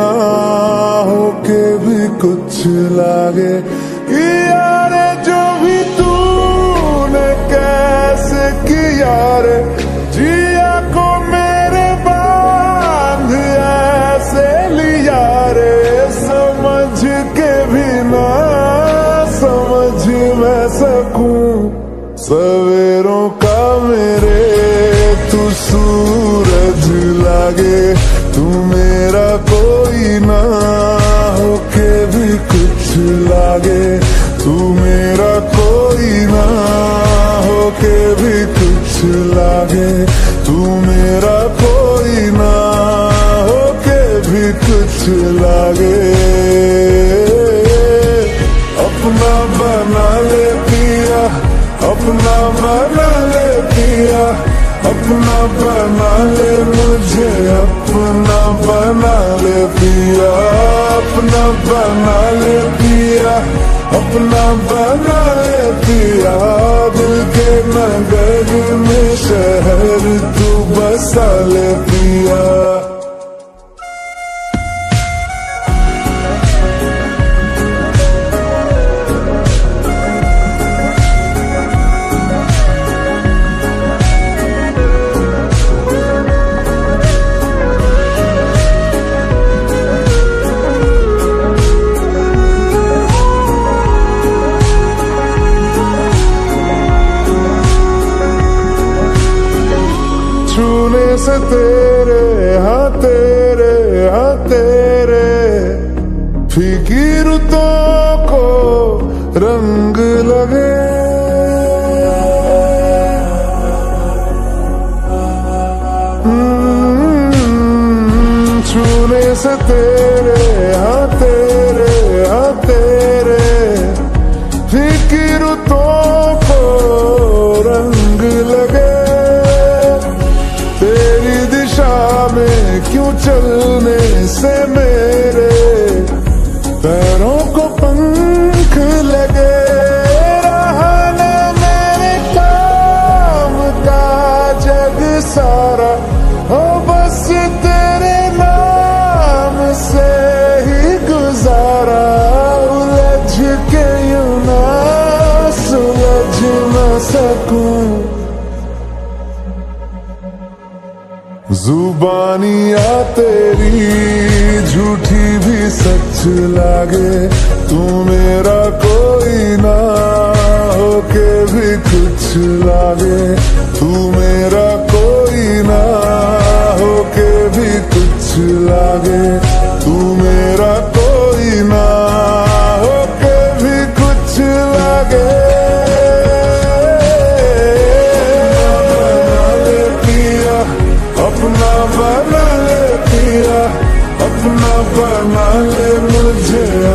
हो के भी कुछ लागे कि यारे जो भी तूने कैसे किया रे, जिया को मेरे बाँध ऐसे लिया रे। समझ के भी ना, समझ मैं सकूँ, सवेरों का मेरे लागे, तू मेरा कोई ना हो के भी कुछ लागे। तू मेरा कोई ना हो के भी कुछ लागे। अपना बना ले पिया, अपना बना ले पिया। अपना बना ले मुझे, अपना बना ले पिया। अपना बना ले पिया, अपना बना ले पिया। दिल के नगर में शहर तू बसा ले पिया। छूने से तेरे हाँ तेरे हाँ तेरे। फीकी रुतों को रंग लगे। हम्म, छूने से तेरे हाँ तेरे चलने से मेरे जुबानिया तेरी, झूठी भी सच लागे। तू मेरा कोई ना होके भी कुछ लागे। तू मेरा कोई ना होके भी कुछ लागे।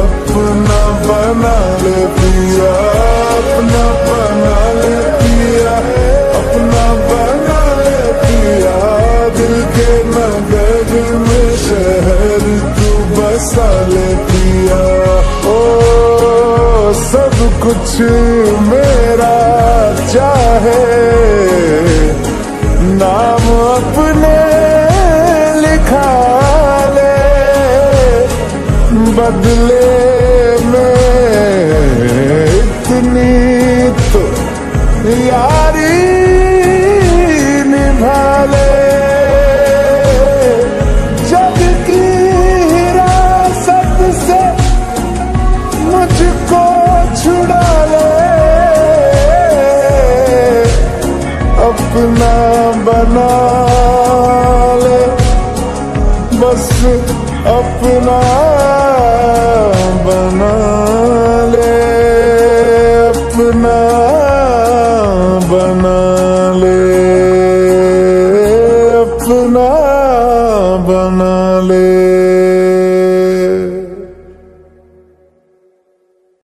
अपना बना ले पिया, अपना बना ले पिया। अपना बना ले पिया दिल के नगर में शहर तू बसा ले पिया। ओ सब कुछ मेरा चाहे बदले में इतनी तो यारी निभा ले की हिरासत से मुझको छुड़ा ले अपना बना ले बस अपना